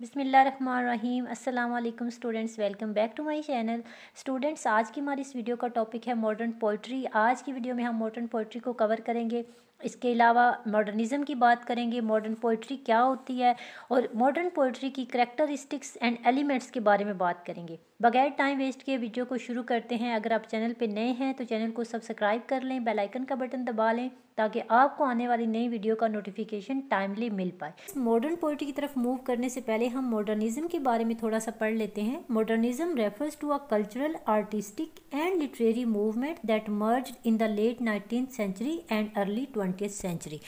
बिसमीम अल्लाम students, welcome back to my channel. Students, आज की हमारी इस वीडियो का टॉपिक है मॉडर्न पोइट्री आज की वीडियो में हम मॉडर्न पोइट्री को कवर करेंगे। इसके अलावा मॉडर्निज़म की बात करेंगे, मॉडर्न पोइट्री क्या होती है, और मॉडर्न पोइट्री की करेक्टरिस्टिक्स एंड एलिमेंट्स के बारे में बात करेंगे। बगैर टाइम वेस्ट किए वीडियो को शुरू करते हैं। अगर आप चैनल पर नए हैं तो चैनल को सब्सक्राइब कर लें बेल आइकन का बटन दबा लें, ताकि आपको आने वाली नई वीडियो का नोटिफिकेशन टाइमली मिल पाए। मॉडर्न पोइट्री की तरफ़ मूव करने से पहले हम मॉडर्निज्म के बारे में थोड़ा सा पढ़ लेते हैं। Modernism refers to a cultural artistic and literary movement that merge in the late nineteen century and early twenty century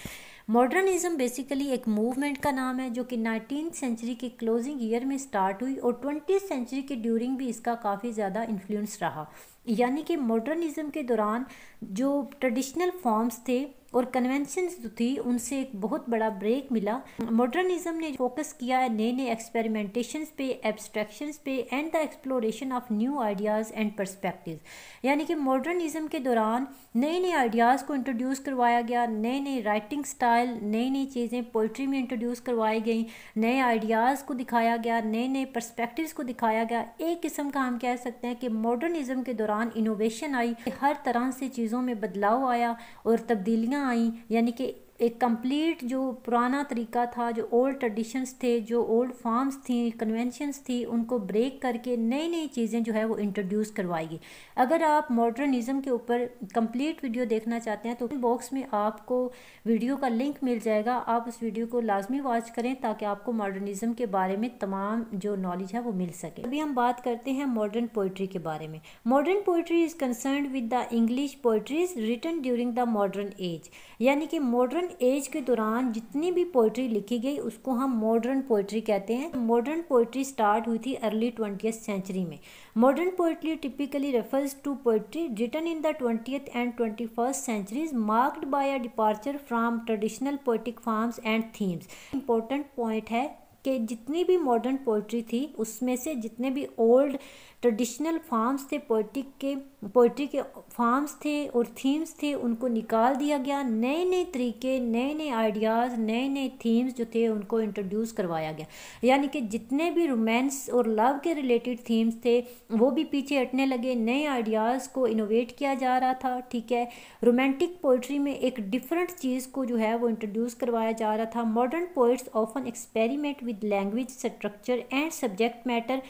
modernism basically एक मूवमेंट का नाम है, जो कि नाइनटीन सेंचुरी के क्लोजिंग ईयर में स्टार्ट हुई और ट्वेंटी सेंचुरी के ड्यूरिंग भी इसका काफ़ी ज़्यादा इन्फ्लुएंस रहा। यानी कि मॉडर्निज्म के दौरान जो ट्रेडिशनल फॉर्म्स थे और कन्वेंशंस जो थी, उनसे एक बहुत बड़ा ब्रेक मिला। मॉडर्निज्म ने फोकस किया है नए नए एक्सपेरिमेंटेशन पे एब्स्ट्रैक्शंस पे and the exploration of new ideas and perspective यानी कि मॉडर्निज्म के दौरान नए नए आइडियाज़ को इंट्रोड्यूस करवाया गया, नए नए राइटिंग स्टाइल नई नई चीज़ें पोइट्री में इंट्रोड्यूस करवाई गई, नए आइडियाज़ को दिखाया गया, नए नए परस्पेक्टिव को दिखाया गया। एक किस्म का हम कह सकते हैं कि मॉडर्निज्म के दौरान इनोवेशन आई, हर तरह से चीज़ों में बदलाव आया और तब्दीलियाँ आई यानी कि एक कंप्लीट जो पुराना तरीका था, जो ओल्ड ट्रेडिशंस थे, जो ओल्ड फॉर्म्स थी कन्वेंशंस थी, उनको ब्रेक करके नई नई चीज़ें जो है वो इंट्रोड्यूस करवाएगी। अगर आप मॉडर्निज़म के ऊपर कंप्लीट वीडियो देखना चाहते हैं तो बॉक्स में आपको वीडियो का लिंक मिल जाएगा। आप उस वीडियो को लाजमी वॉच करें ताकि आपको मॉडर्निज़म के बारे में तमाम जो नॉलेज है वो मिल सके। अभी हम बात करते हैं मॉडर्न पोइट्री के बारे में। Modern poetry is concern with the English poetry's return during the modern age यानी कि मॉडर्न एज के दौरान जितनी भी पोइट्री लिखी गई, उसको हम मॉडर्न पोइट्री कहते हैं। मॉडर्न पोइट्री स्टार्ट हुई थी अर्ली ट्वेंटी सेंचुरी में। Modern poetry typically refers to poetry written in the twenty and twenty first centuries marked by a departure from traditional poetic forms and themes important point है कि जितनी भी modern poetry थी, उसमें से जितने भी ओल्ड ट्रेडिशनल फॉर्म्स थे पोइट्री के पोइट्री के फॉर्म्स थे और थीम्स थे, उनको निकाल दिया गया। नए नए तरीके नए नए आइडियाज़ नए नए थीम्स जो थे, उनको इंट्रोड्यूस करवाया गया। यानी कि जितने भी रोमांस और लव के रिलेटेड थीम्स थे, वो भी पीछे हटने लगे। नए आइडियाज़ को इनोवेट किया जा रहा था, ठीक है? रोमांटिक पोइट्री में एक डिफरेंट चीज़ को जो है, वो इंट्रोड्यूस करवाया जा रहा था। Modern poets often experiment with language structure and subject matter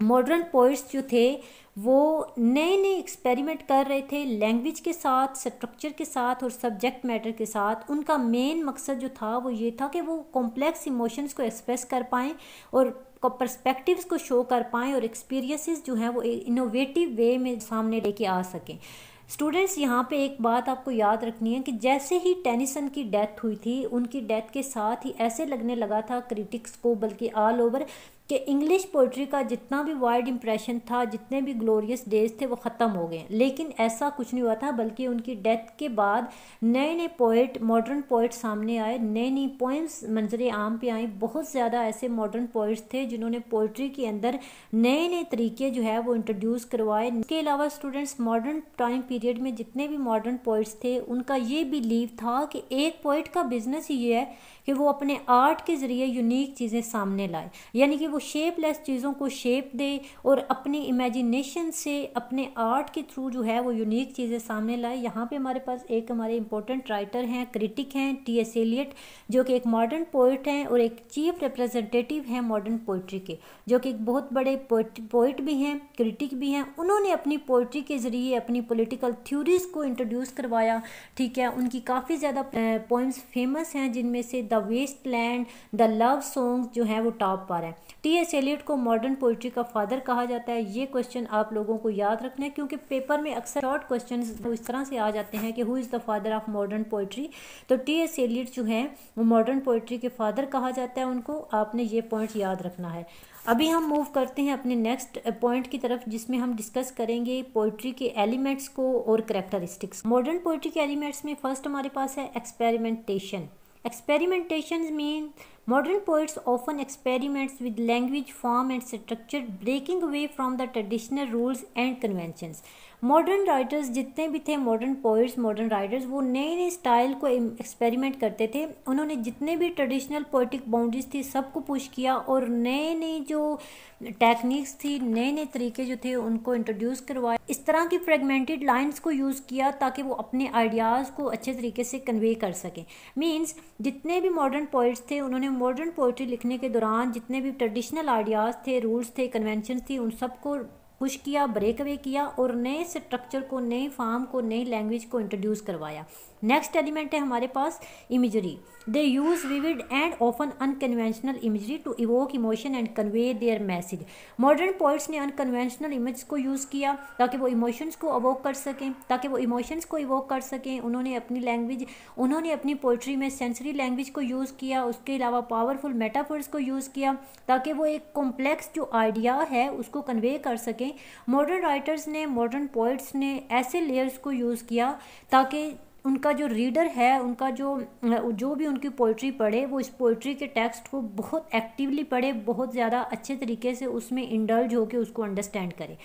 modern poets जो थे, वो नए नए एक्सपेरिमेंट कर रहे थे लैंग्वेज के साथ स्ट्रक्चर के साथ और सब्जेक्ट मैटर के साथ। उनका मेन मकसद जो था, वो ये था कि वो कॉम्प्लेक्स इमोशंस को एक्सप्रेस कर पाएँ और परस्पेक्टिव्स को शो कर पाएँ और एक्सपीरियंसेस जो हैं वो इनोवेटिव वे में सामने लेके आ सकें। स्टूडेंट्स, यहाँ पे एक बात आपको याद रखनी है कि जैसे ही टेनिसन की डेथ हुई थी, उनकी डेथ के साथ ही ऐसे लगने लगा था क्रिटिक्स को, बल्कि ऑल ओवर कि इंग्लिश पोइट्री का जितना भी वाइड इम्प्रेशन था, जितने भी ग्लोरियस डेज़ थे, वो ख़त्म हो गए। लेकिन ऐसा कुछ नहीं हुआ था, बल्कि उनकी डेथ के बाद नए नए पोइट मॉडर्न पोइट सामने आए नई नई पोइम्स मंजर आम पे आई। बहुत ज़्यादा ऐसे मॉडर्न पोइट्स थे जिन्होंने पोइट्री के अंदर नए नए तरीके जो है, वो इंट्रोड्यूस करवाए। इसके अलावा स्टूडेंट्स मॉडर्न टाइम पीरियड में जितने भी मॉडर्न पोइट्स थे, उनका ये बिलीव था कि एक पोइट का बिज़नेस ही ये है कि वो अपने आर्ट के ज़रिए यूनिक चीज़ें सामने लाए। यानी कि वो शेपलेस चीज़ों को शेप दे और अपनी इमेजिनेशन से अपने आर्ट के थ्रू जो है वो यूनिक चीज़ें सामने लाए। यहाँ पे हमारे पास एक हमारे इंपॉर्टेंट राइटर हैं क्रिटिक हैं टी एस एलियट जो कि एक मॉडर्न पोइट हैं और एक चीफ रिप्रेजेंटेटिव हैं मॉडर्न पोइट्री के, जो कि एक बहुत बड़े पोइट भी हैं क्रिटिक भी हैं। उन्होंने अपनी पोइट्री के ज़रिए अपनी पोलिटिकल थ्योरीज को इंट्रोड्यूस करवाया। ठीक है, उनकी काफ़ी ज़्यादा पोइम्स फ़ेमस हैं, जिनमें से the waste land the love song जो है वो टॉप पर है। टी एस एलियट को मॉडर्न पोइट्री का फादर कहा जाता है। ये क्वेश्चन आप लोगों को याद रखना है, क्योंकि पेपर में अक्सर शॉर्ट क्वेश्चन इस तरह से आ जाते हैं कि who is the father of modern poetry तो टी एस एलियट जो है, वो मॉडर्न पोइट्री के फादर कहा जाता है उनको। आपने ये पॉइंट याद रखना है। अभी हम मूव करते हैं अपने नेक्स्ट पॉइंट की तरफ़, जिसमें हम डिस्कस करेंगे पोइट्री के एलिमेंट्स को और करेक्टरिस्टिक्स मॉडर्न पोइट्री के एलिमेंट्स में फ़र्स्ट हमारे पास है experimentation Experimentations mean modern poets often experiments with language, form and structure breaking away from the traditional rules and conventions. Modern writers जितने भी थे मॉडर्न पोइट्स मॉडर्न राइटर्स वो नए नए स्टाइल को एक्सपेरिमेंट करते थे। उन्होंने जितने भी ट्रेडिशनल पोइटिक बाउंड्रीज थी सबको पुश किया और नए नए जो टेक्निक्स थी नए नए तरीके जो थे उनको इंट्रोड्यूस करवाए। इस तरह की फ्रेगमेंटेड लाइंस को यूज़ किया ताकि वो अपने आइडियाज़ को अच्छे तरीके से कन्वे कर सकें। मींस जितने भी मॉडर्न पोइट्स थे उन्होंने मॉडर्न पोइट्री लिखने के दौरान जितने भी ट्रेडिशनल आइडियाज़ थे रूल्स थे कन्वेंशन थी, उन सबको पुश किया ब्रेक अवे किया और नए स्ट्रक्चर को, नए फार्म को, नई लैंग्वेज को इंट्रोड्यूस करवाया। नेक्स्ट एलिमेंट है हमारे पास imagery they use vivid and often unconventional imagery to evoke emotion and convey their message modern poets ने अनकन्वेंशनल इमेज को यूज़ किया ताकि वो इमोशंस को अवोक कर सकें, ताकि वो इमोशंस को इवोक कर सकें। उन्होंने अपनी लैंग्वेज उन्होंने अपनी पोइट्री में सेंसरी लैंग्वेज को यूज़ किया, उसके अलावा पावरफुल मेटाफर्स को यूज़ किया ताकि वो एक कॉम्प्लेक्स जो आइडिया है, उसको कन्वे कर सकें। मॉडर्न राइटर्स ने मॉडर्न पोइट्स ने ऐसे लेयर्स को यूज़ किया ताकि उनका जो रीडर है, उनका जो जो भी उनकी पोइट्री पढ़े, वो इस पोइट्री के टेक्स्ट को बहुत एक्टिवली पढ़े, बहुत ज़्यादा अच्छे तरीके से उसमें इंडल्ज होकर उसको अंडरस्टैंड करे।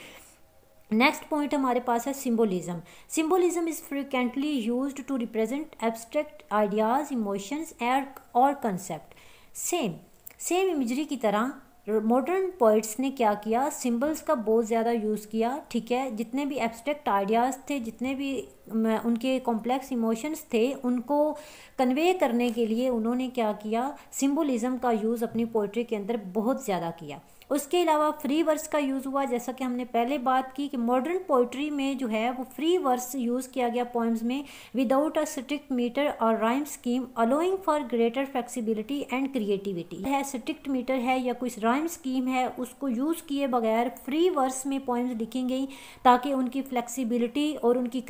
नेक्स्ट पॉइंट हमारे पास है symbolism symbolism is frequently use to represent abstract ideas emotions and और कंसेप्ट सेम सेम इमेजरी की तरह मॉडर्न पोइट्स ने क्या किया? सिंबल्स का बहुत ज़्यादा यूज़ किया, ठीक है? जितने भी एब्स्ट्रैक्ट आइडियाज़ थे, जितने भी उनके कॉम्प्लेक्स इमोशंस थे, उनको कन्वे करने के लिए उन्होंने क्या किया? सिंबलिज्म का यूज़ अपनी पोइट्री के अंदर बहुत ज़्यादा किया। उसके अलावा फ्री वर्स का यूज़ हुआ, जैसा कि हमने पहले बात की कि मॉडर्न पोइट्री में जो है, वो फ्री वर्स यूज़ किया गया पोइम्स में विदाउट अ स्ट्रिक्ट मीटर और rhyme scheme allowing for greater flexibility and creativity है स्ट्रिक्ट मीटर है या कुछ राइम स्कीम है, उसको यूज़ किए बगैर फ्री वर्स में पोइम्स लिखी गई, ताकि उनकी फ्लेक्सीबिलिटी और उनकी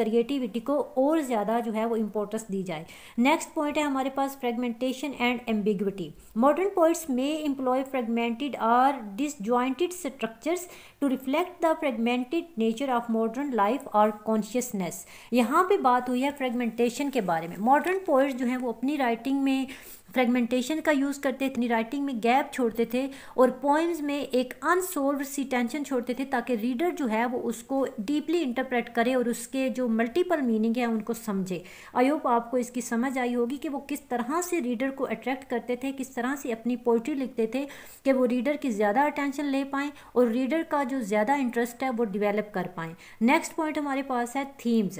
क्रिएटिविटी को और ज़्यादा जो है वो इम्पोर्टेंस दी जाए। नेक्स्ट पॉइंट है हमारे पास fragmentation and ambiguity modern poets में employ fragmented or disjointed structures to reflect the fragmented nature of modern life और कॉन्शियसनेस यहाँ पे बात हुई है फ्रेगमेंटेशन के बारे में। मॉडर्न पोइट्स जो हैं वो अपनी राइटिंग में फ्रेगमेंटेशन का यूज़ करते अपनी राइटिंग में गैप छोड़ते थे और पोइम्स में एक अनसोल्व सी टेंशन छोड़ते थे ताकि रीडर जो है वो उसको डीपली इंटरप्रेट करे और उसके जो मल्टीपल मीनिंग है उनको समझे। आई होप आपको इसकी समझ आई होगी कि वो किस तरह से रीडर को अट्रैक्ट करते थे, किस तरह से अपनी पोइट्री लिखते थे कि वो रीडर की ज़्यादा अटेंशन ले पाएँ और रीडर का जो ज़्यादा इंटरेस्ट है वो डिवेलप कर पाएँ। नेक्स्ट पॉइंट हमारे पास है थीम्स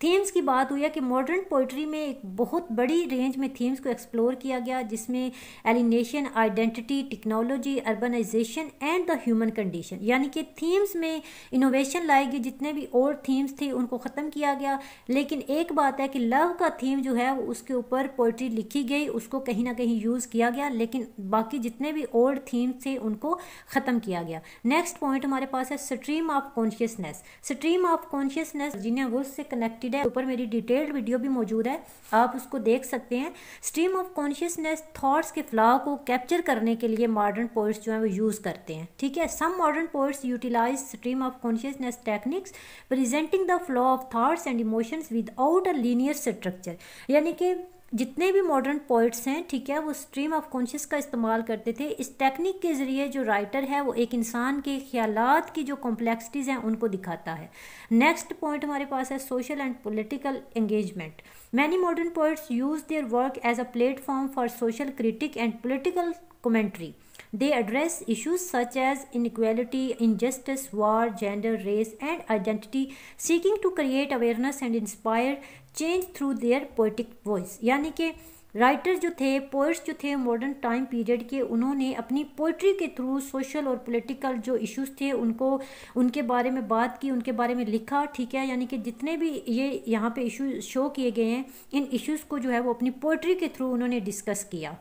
थीम्स की बात हुई है कि मॉडर्न पोइट्री में एक बहुत बड़ी रेंज में थीम्स को एक्सप्लोर किया गया, जिसमें alienation identity technology urbanization and the human condition यानी कि थीम्स में इनोवेशन लाएगी जितने भी और थीम्स थे उनको ख़त्म किया गया। लेकिन एक बात है कि लव का थीम जो है वो उसके ऊपर पोइट्री लिखी गई, उसको कहीं ना कहीं यूज़ किया गया, लेकिन बाकी जितने भी ओल्ड थीम्स थे उनको ख़त्म किया गया। नेक्स्ट पॉइंट हमारे पास है stream of consciousness stream of consciousness जिन्हें वो से कनेक्टेड रिलेटेड है। ऊपर मेरी डिटेल्ड वीडियो भी मौजूद है। आप उसको देख सकते हैं। स्ट्रीम ऑफ़ कॉन्शियसनेस थॉट्स के फ्लाव को कैप्चर करने के लिए मॉडर्न पोइट्स जो है वो यूज़ करते हैं। ठीक है? Some modern poets utilize stream of consciousness techniques presenting the flow of thoughts and emotions without a linear structure यानी कि जितने भी मॉडर्न पोइट्स हैं, ठीक है, वो स्ट्रीम ऑफ़ कॉन्शियस का इस्तेमाल करते थे। इस टेक्निक के ज़रिए जो राइटर है, वो एक इंसान के ख्यालात की जो कॉम्प्लेक्सिटीज़ हैं, उनको दिखाता है। नेक्स्ट पॉइंट हमारे पास है social and political engagement many modern poets use their work as a platform for social critic and political commentary They address issues such as inequality, injustice, war, gender, race, and identity, seeking to create awareness and inspire change through their poetic voice यानी कि writer जो थे poets जो थे modern time period के उन्होंने अपनी poetry के थ्रू सोशल और पॉलिटिकल जो इश्यूज़ थे उनको उनके बारे में बात की उनके बारे में लिखा ठीक है? यानी कि जितने भी ये यहाँ पे इशू शो किए गए हैं इन इश्यूज़ को जो है वो अपनी पोइट्री के थ्रू उन्होंने डिस्कस किया।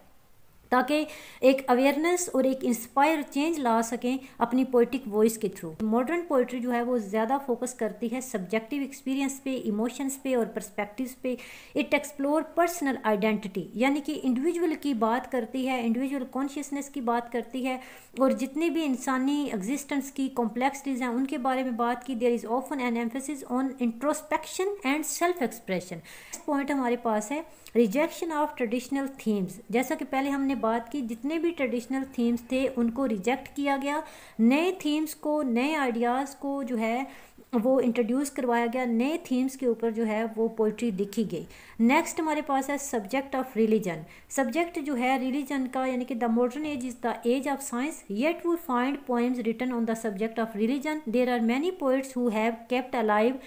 ताकि एक अवेयरनेस और एक इंस्पायर चेंज ला सकें अपनी पोइटिक वॉइस के थ्रू मॉडर्न पोइट्री जो है वो ज़्यादा फोकस करती है सब्जेक्टिव एक्सपीरियंस पे इमोशंस पे और परस्पेक्टिव्स पे। इट एक्सप्लोर पर्सनल आइडेंटिटी यानी कि इंडिविजुअल की बात करती है इंडिविजुअल कॉन्शियसनेस की बात करती है और जितनी भी इंसानी एग्जिस्टेंस की कॉम्प्लेक्सिटीज़ हैं, उनके बारे में बात की। There is often an emphasis on introspection and self expression point हमारे पास है रिजेक्शन ऑफ़ ट्रेडिशनल थीम्स जैसा कि पहले हमने बात की, जितने भी ट्रेडिशनल थीम्स थे, उनको रिजेक्ट किया गया। नए थीम्स को, नए आइडियाज़ को जो है, वो इंट्रोड्यूस करवाया गया। नए थीम्स के ऊपर जो है, वो पोइट्री लिखी गई। नेक्स्ट हमारे पास है सब्जेक्ट ऑफ़ रिलीजन सब्जेक्ट जो है रिलीजन का, यानी कि the modern age is the age of science yet we find poems written on the subject of religion there are many poets who have kept alive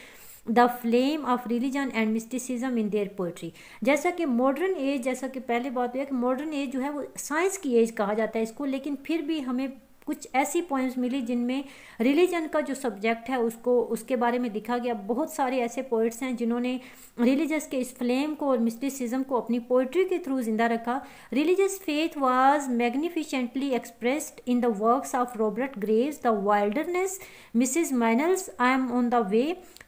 the flame of religion and mysticism in their poetry जैसा कि modern age जैसा कि पहले बात हुई है कि modern age जो है वो साइंस की एज कहा जाता है इसको, लेकिन फिर भी हमें कुछ ऐसी पॉइंट्स मिली जिनमें रिलीजन का जो सब्जेक्ट है उसको, उसके बारे में लिखा गया। बहुत सारे ऐसे पोइट्स हैं जिन्होंने रिलीजस के इस फ्लेम को और मिस्टिसिज्म को अपनी पोइट्री के थ्रू ज़िंदा रखा। Religious faith was magnificently expressed in the works of Robert Graves the wilderness Mrs Meynell's I am on the way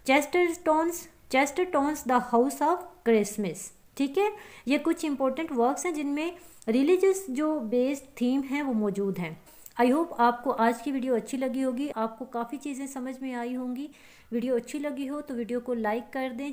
Chesterton's Chesterton's the house of Christmas ठीक है? ये कुछ इंपॉर्टेंट वर्क्स हैं जिनमें रिलीजियस जो बेस्ड थीम है वो मौजूद हैं। आई होप आपको आज की वीडियो अच्छी लगी होगी। आपको काफ़ी चीज़ें समझ में आई होंगी। वीडियो अच्छी लगी हो तो वीडियो को लाइक कर दें।